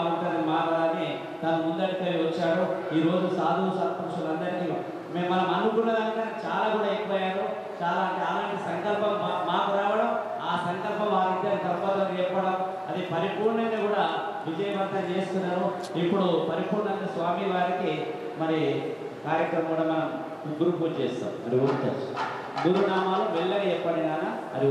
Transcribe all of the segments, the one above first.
బాగుంటుంది మారాలని తను ముందడికై వచ్చాడు. ఈరోజు సాధువు సత్పురుషులందరికీ మేము మనం అనుకున్న దానికన్నా చాలా కూడా ఎక్కువయ్యారు. చాలా అంటే అలాంటి సంకల్పం మాకు రావడం ఆ సంకల్పం వారిద్దరి దంపతులకు చెప్పడం అది పరిపూర్ణంగా కూడా విజయవంతం చేస్తున్నారు. ఇప్పుడు పరిపూర్ణంగా స్వామి వారికి మరి కార్యక్రమం కూడా మనం గురు పూజ చేస్తాం. అది ఊరు గురునామాలు మెల్లగా చెప్పండి నాన్న. అది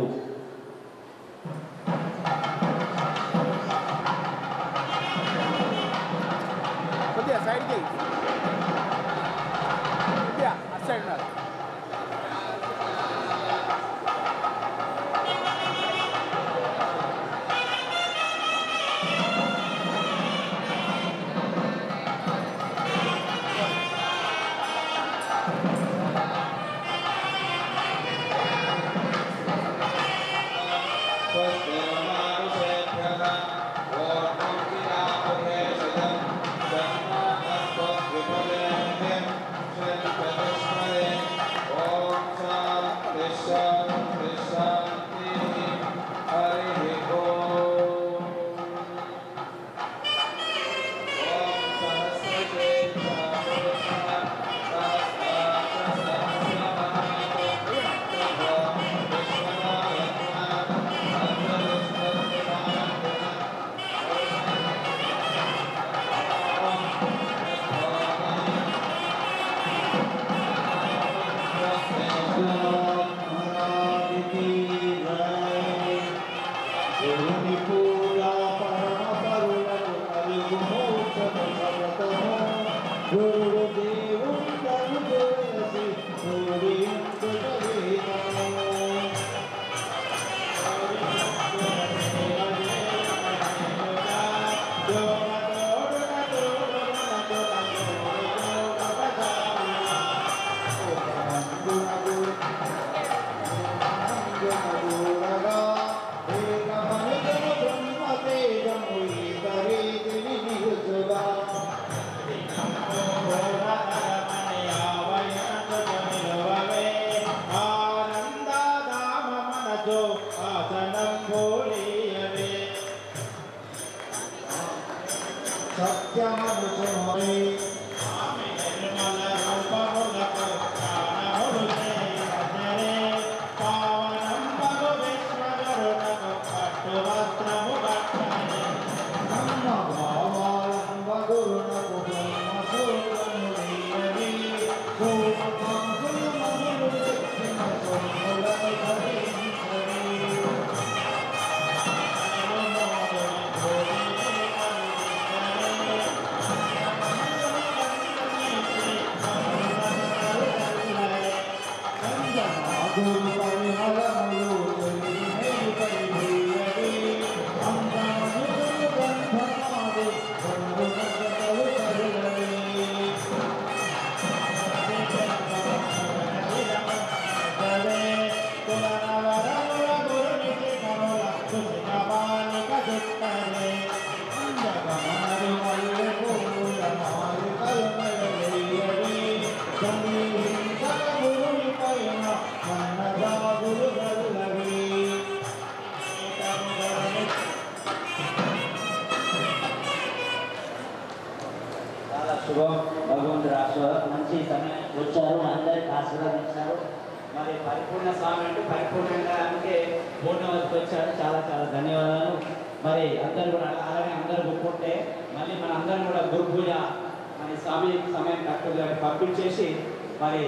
न వచ్చారు అందరికి ఆశీర్వదించారు. మరి పరిపూర్ణ స్వామి అంటే పరిపూర్ణంగా అందుకే పూర్ణవతికి వచ్చారు. చాలా చాలా ధన్యవాదాలు. మరి అందరు కూడా అలాగే అందరు గుర్తుంటే మళ్ళీ మన అందరం కూడా గురు పూజ మరి స్వామి సమయం కరెక్ట్గా పంపించేసి మరి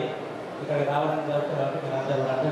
ఇక్కడ రావడం జరుగుతుంది. అందరూ కూడా అర్థం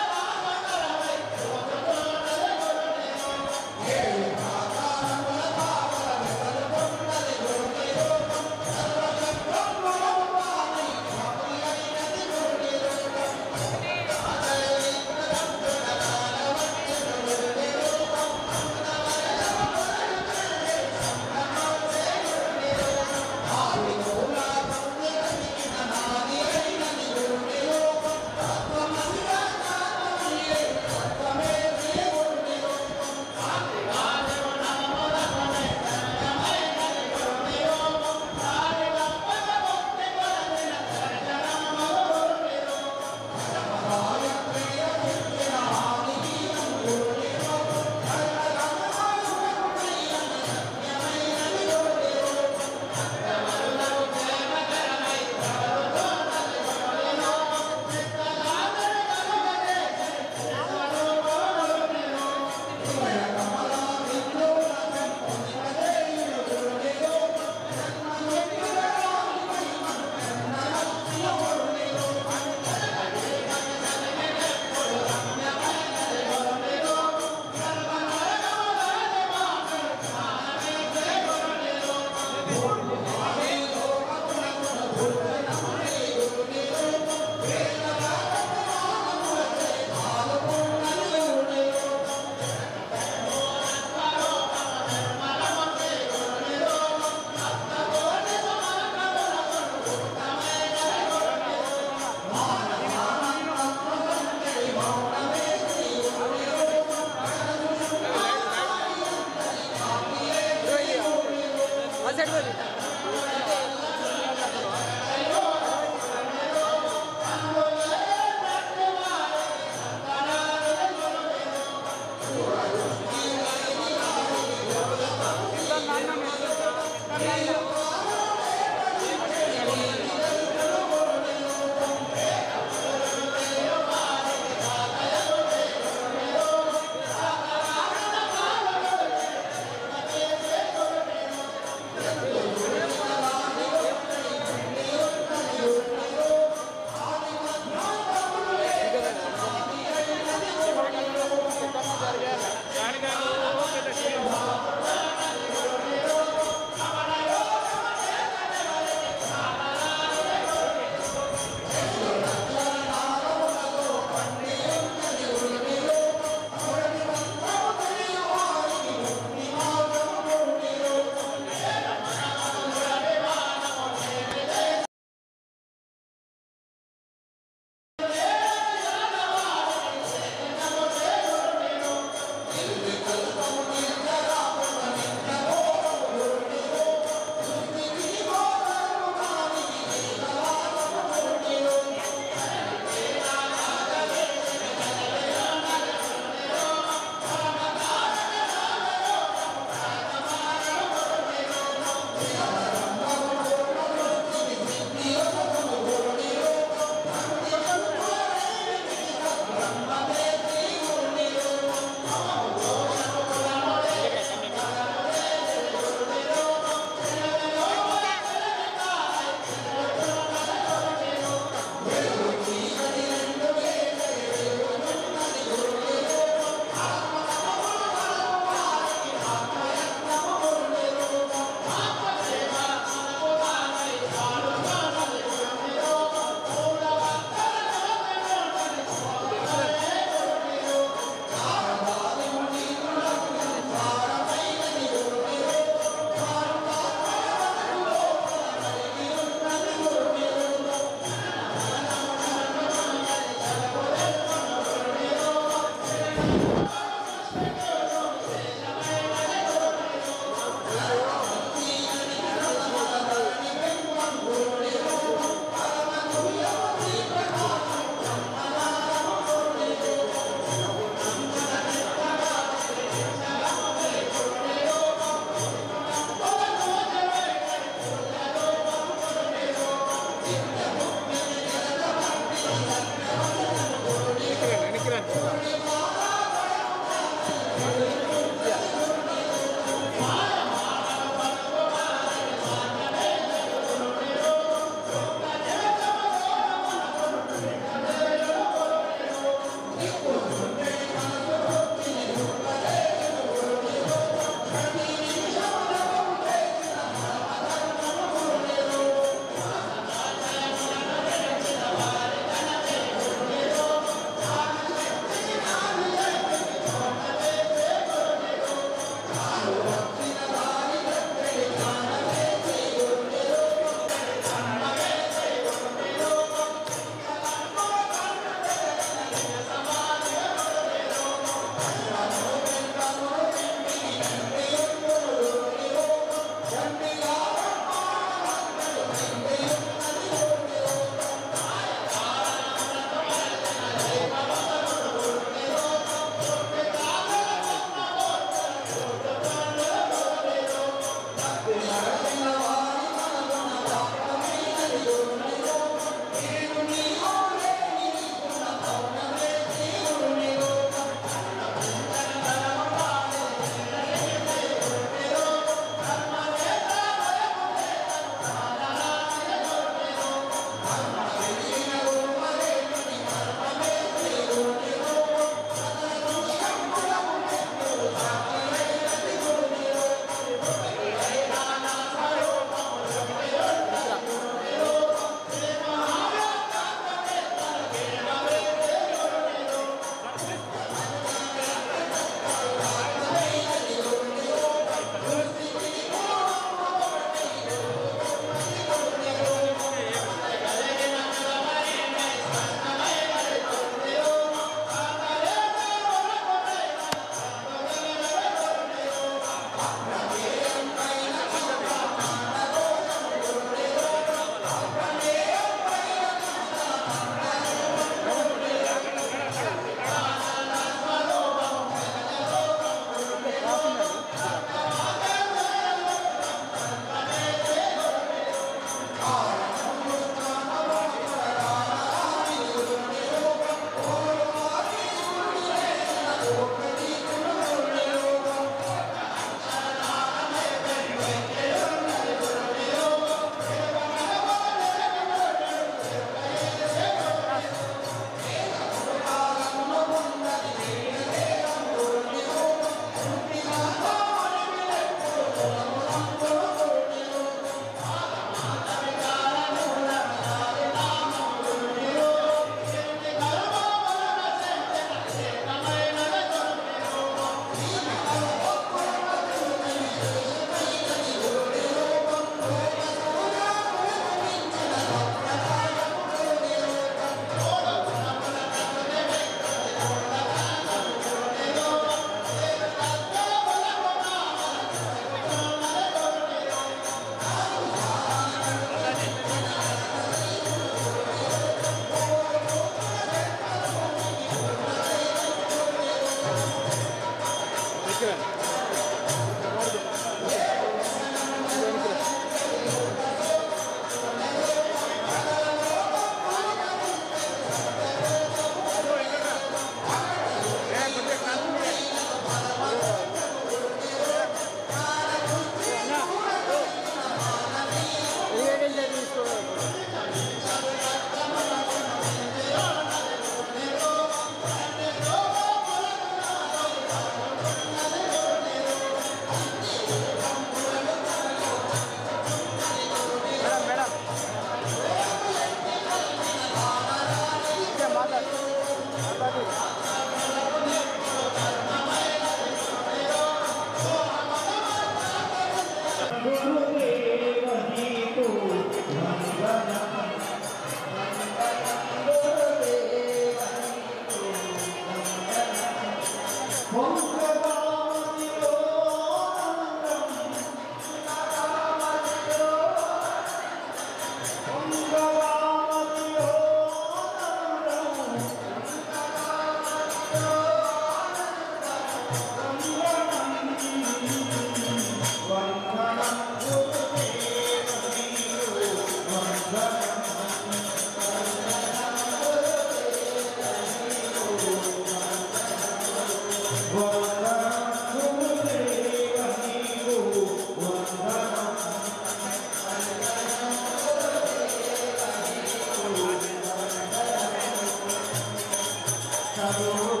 Shalom.